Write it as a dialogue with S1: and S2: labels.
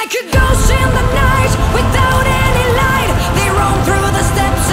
S1: like a ghost in the night without any light. They roam through the steps.